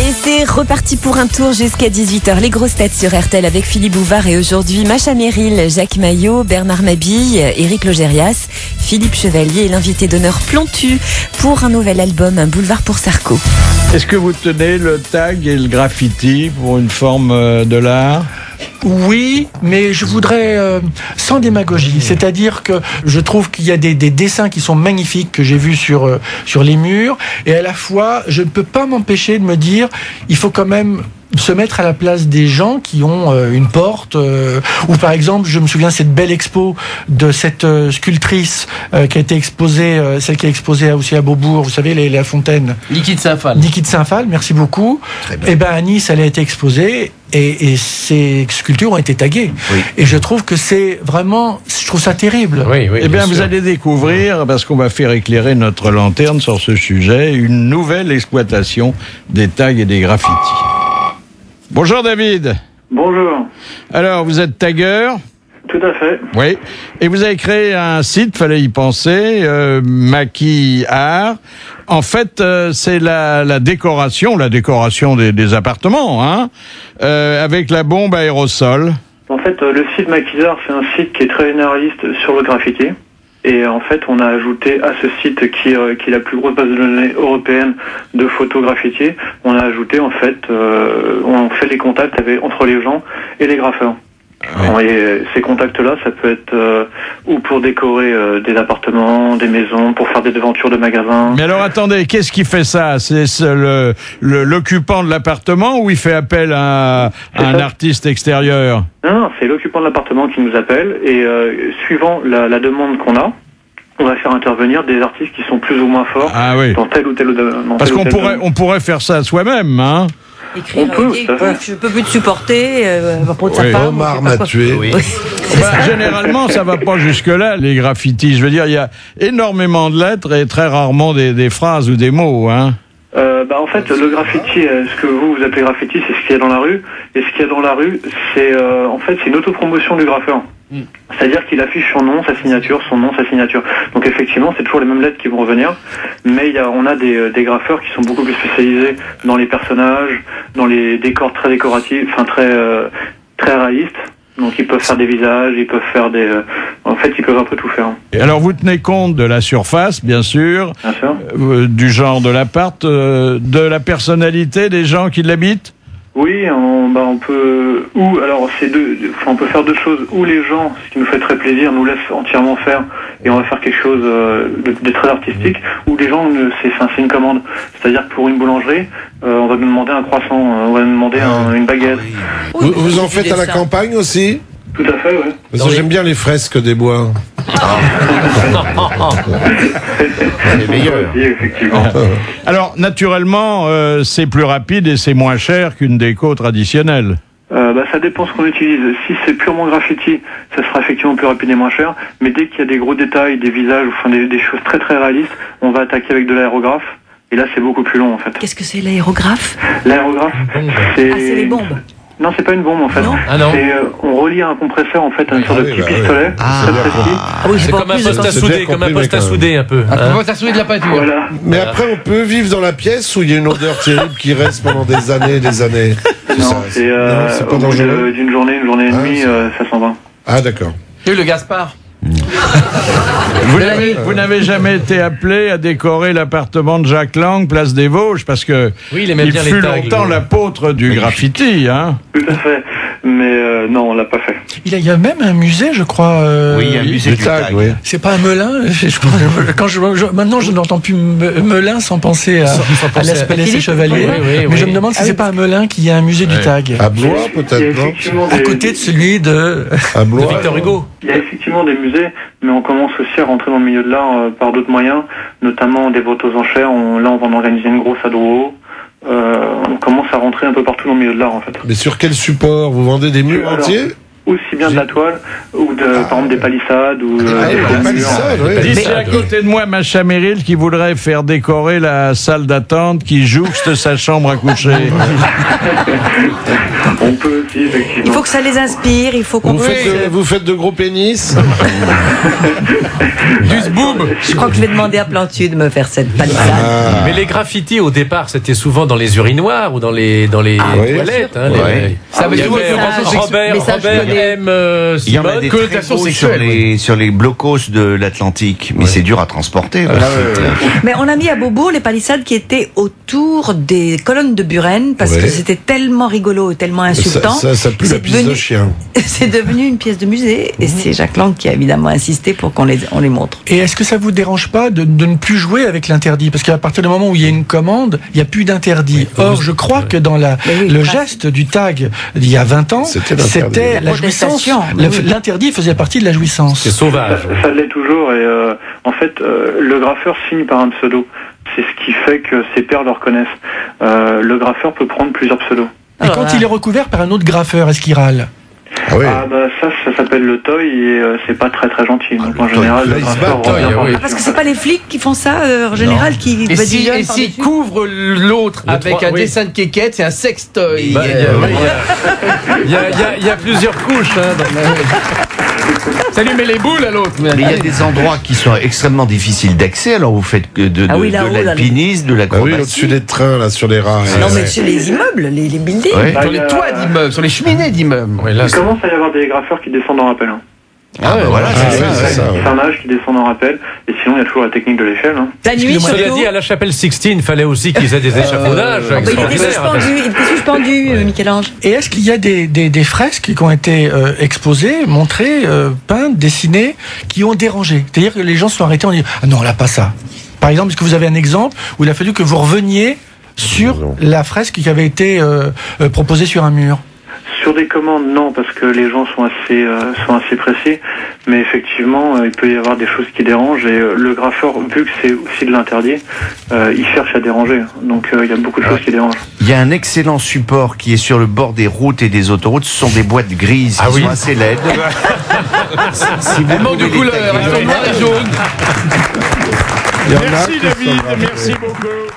Et c'est reparti pour un tour jusqu'à 18h. Les grosses têtes sur RTL avec Philippe Bouvard et aujourd'hui Macha Merrill, Jacques Maillot, Bernard Mabille, Éric Logérias, Philippe Chevalier et l'invité d'honneur Plantu pour un nouvel album, Un boulevard pour Sarko. Est-ce que vous tenez le tag et le graffiti pour une forme euh, de l'art? Oui, mais je voudrais euh, sans démagogie. C'est-à-dire que je trouve qu'il y a des, des dessins qui sont magnifiques que j'ai vus sur euh, sur les murs, et à la fois, je ne peux pas m'empêcher de me dire, il faut quand même se mettre à la place des gens qui ont euh, une porte euh, ou par exemple je me souviens cette belle expo de cette euh, sculptrice euh, qui a été exposée euh, celle qui est exposée aussi à Beaubourg vous savez les, la fontaine Liquide Saint-Phal. Niki de Saint-Phal merci beaucoup et ben à Nice elle a été exposée et, et ces sculptures ont été taguées Oui. et je trouve que c'est vraiment je trouve ça terrible Oui, oui. Eh bien, vous sûr. allez découvrir, parce qu'on va faire éclairer notre lanterne sur ce sujet, une nouvelle exploitation des tags et des graffitis. Bonjour David. Bonjour, Alors, vous êtes tagueur tout à fait. Oui. Et vous avez créé un site, fallait y penser, euh, Maki Art. En fait, euh, c'est la, la décoration, la décoration des, des appartements, hein, euh, avec la bombe aérosol. En fait, euh, le site Maquisard, c'est un site qui est très généraliste sur le graffiti. Et en fait, on a ajouté à ce site qui, euh, est la plus grosse base de données européenne de photos graffiti, on a ajouté en fait, euh, on fait les contacts entre les gens et les graffeurs. Ouais. Et euh, ces contacts-là, ça peut être euh, ou pour décorer euh, des appartements, des maisons, pour faire des devantures de magasins. Mais alors attendez, qu'est-ce qui fait ça? C'est ce- le le- l'occupant de l'appartement ou il fait appel à, à un artiste extérieur? Non, non, c'est l'occupant de l'appartement qui nous appelle et euh, suivant la, la demande qu'on a, on va faire intervenir des artistes qui sont plus ou moins forts Ah oui. dans tel ou tel dans Parce qu'on pourrait domaine. on pourrait faire ça soi-même, hein? Écrire, On peut, euh, je peux plus te supporter, euh, sa femme. Omar m'a tué. Oui. Bah, généralement, ça va pas jusque-là, les graffitis. Je veux dire, il y a énormément de lettres et très rarement des, des phrases ou des mots, hein Euh, bah, en fait, le graffiti, euh, ce que vous vous appelez graffiti, c'est ce qu'il y a dans la rue. Et ce qu'il y a dans la rue, c'est euh, en fait c'est une autopromotion du graffeur. Mm. C'est-à-dire qu'il affiche son nom, sa signature, son nom, sa signature. Donc effectivement, c'est toujours les mêmes lettres qui vont revenir. Mais il y a, on a des, des graffeurs qui sont beaucoup plus spécialisés dans les personnages, dans les décors très décoratifs, enfin très euh, très réalistes. Donc ils peuvent faire des visages, ils peuvent faire des. euh, en fait, ils peuvent un peu tout faire. Et Alors, vous tenez compte de la surface, bien sûr, Bien sûr. euh, du genre de l'appart, euh, de la personnalité des gens qui l'habitent? Oui, on, bah, on peut ou alors c'est deux, enfin, on peut faire deux choses. Ou les gens, ce qui nous fait très plaisir, nous laissent entièrement faire et on va faire quelque chose euh, de, de très artistique. Ou les gens, c'est enfin, c'est une commande. C'est-à-dire que pour une boulangerie, euh, on va nous demander un croissant, euh, on va nous demander un- une baguette. Oui, Vous, vous en faites à la campagne aussi? Tout à fait, oui. J'aime bien les fresques des bois. Les meilleurs. Oui, effectivement. Alors, naturellement, euh, c'est plus rapide et c'est moins cher qu'une déco traditionnelle. Euh, bah, ça dépend ce qu'on utilise. Si c'est purement graffiti, ça sera effectivement plus rapide et moins cher. Mais dès qu'il y a des gros détails, des visages, enfin des, des choses très très réalistes, on va attaquer avec de l'aérographe. Et là, c'est beaucoup plus long en fait. Qu'est-ce que c'est l'aérographe? L'aérographe, c'est. Ah, c'est les bombes. Non, c'est pas une bombe en fait. Non Ah non. C'est, euh, on relie un compresseur en fait à une sorte Ah de oui, petit bah oui. pistolet très précis. Ah oui, C'est comme un poste à souder, comme un poste à souder un peu. Un hein. poste à souder de la peinture. Voilà. Mais après, on peut vivre dans la pièce où il y a une odeur terrible qui reste pendant des années et des années. Non, c'est euh, pas dangereux. d'une journée, une journée et Ah, demie, euh, ça s'en va. Ah, d'accord. Et le Gaspard? Vous n'avez, vous n'avez jamais été appelé à décorer l'appartement de Jacques Lang, place des Vosges, parce que Oui, il aimait il bien les fut tags. longtemps l'apôtre du graffiti, hein Tout à fait. Mais euh, non, on l'a pas fait. il y, a, il y a même un musée je crois euh, Oui, il y a un musée Du tag, tag. oui. c'est pas un Melun je- je- quand je, je- maintenant je n'entends plus Me- Melun sans penser à, Sans- sans à penser à- l'Espelès et Philippe Chevalier Oui, oui, mais je me demande si Ah c'est oui. pas à Melun qu'il y a un musée du tag À Blois, Il y a peut-être, à des- côté de celui de À De Blois. Victor Hugo. Il y a effectivement des musées, mais on commence aussi à rentrer dans le milieu de l'art euh, par d'autres moyens, notamment des votes aux enchères. On- là, on va en organiser une grosse à Drouot. Euh, on commence à rentrer un peu partout dans le milieu de l'art, en fait. Mais sur quel support? Vous vendez des murs Alors, entiers? Aussi bien de la toile ou de, par exemple, des palissades ou euh, Ah, des oui, oui. C'est à côté de moi Macha Merrill qui voudrait faire décorer la salle d'attente qui jouxte sa chambre à coucher. On peut aussi, effectivement. Il faut que ça les inspire, il faut qu'on Vous, faites de, vous faites de gros pénis Du zboob Je crois que je vais demander à Plantu de me faire cette palissade. Ah. Mais les graffitis au départ, c'était souvent dans les urinoirs ou dans les dans les oui. toilettes. hein, les- Ouais. Ça veut oui, dire message- Robert, Robert euh, Il y en a des très Connotation beaux sur sexuelle. les, sur les blocos de l'Atlantique, mais c'est dur à transporter. voilà. Mais on a mis à Beaubourg les palissades qui étaient autour des colonnes de Buren parce Ouais. que c'était tellement rigolo et tellement ça, insultant. ça, ça pue la C'est pisse de devenu- chien. C'est devenu une pièce de musée et c'est Jacques Lang qui a évidemment insisté pour qu'on les, on les montre. Et est-ce que ça vous dérange pas de, de ne plus jouer avec l'interdit? Parce qu'à partir du moment où il y a une commande, il n'y a plus d'interdit. Or, je crois que dans la, Mais oui, le geste du tag d'il y a 20 ans, C'était l'interdit. c'était La la jouissance. L'interdit faisait partie de la jouissance. C'est sauvage. Ça, ça l'est toujours et euh, en fait euh, le graffeur signe par un pseudo. C'est ce qui fait que ses pairs le reconnaissent. Euh, le graffeur peut prendre plusieurs pseudos. Et quand il est recouvert par un autre graffeur, est-ce qu'il râle? Ah oui. Ah bah ça, ça s'appelle le toy et euh, c'est pas très très gentil. Donc en toy, général, le toy, oui. dessus. Parce que c'est pas les flics qui font ça euh, en général qui Et si, badigeonnent et par s'il dessus couvre l'autre avec trois- un oui. dessin de quéquette, c'est un sextoy. Bah, il y a- Euh, oui, il y a- il y a- il y a- il y a plusieurs couches. hein, dans la- Ça lui met les boules à l'autre. Mais il y a des endroits qui sont extrêmement difficiles d'accès, alors vous faites que de, de, Ah oui, de là, l'alpinisme, de Ah oui, l'acrobatie. au-dessus des trains, là, sur les rails. Non mais Ouais. sur les immeubles, les, les buildings. Ouais. Bah, Sur les toits d'immeubles, sur les cheminées d'immeubles. Oui, là, Il commence à y avoir des graffeurs qui descendent en rappel. Hein. Ah, bah voilà, Ah c'est ça. c'est ouais. ça. ouais. C'est un âge qui descend en rappel. Et sinon, il y a toujours la technique de l'échelle. Hein. La nuit Cela surtout. dit, à la chapelle Sixtine, il fallait aussi qu'ils aient des échafaudages. Ah bah, il était suspendu, il était suspendu, euh, Michel-Ange. Et est-ce qu'il y a des, des, des fresques qui ont été euh, exposées, montrées, euh, peintes, dessinées, qui ont dérangé? C'est-à-dire que les gens se sont arrêtés en disant Ah non, là, pas ça. Par exemple, est-ce que vous avez un exemple où il a fallu que vous reveniez sur la fresque qui avait été euh, euh, proposée sur un mur? Sur des commandes, non, parce que les gens sont assez, euh, sont assez précis. Mais effectivement, euh, il peut y avoir des choses qui dérangent. Et euh, le graffeur, vu que c'est aussi de l'interdit, euh, il cherche à déranger. Donc euh, il y a beaucoup de choses qui dérangent. Il y a un excellent support qui est sur le bord des routes et des autoroutes. Ce sont des boîtes grises Ah qui oui. sont assez laides. si vous manquent de couleur, elles sont noires et jaunes. Il y en a Merci David, merci beaucoup.